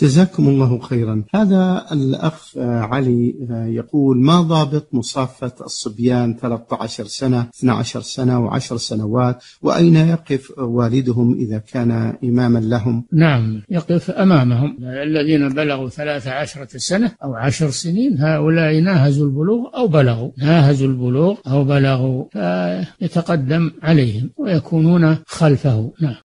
جزاكم الله خيرا. هذا الأخ آه، علي آه، يقول ما ضابط مصافة الصبيان 13 سنة 12 سنة و10 سنوات؟ وأين يقف والدهم إذا كان إماما لهم؟ نعم يقف أمامهم. الذين بلغوا 13 سنة أو عشر سنين هؤلاء ناهزوا البلوغ أو بلغوا. ناهزوا البلوغ أو بلغوا فيتقدم عليهم ويكونون خلفه. نعم.